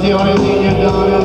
canzone di Giordano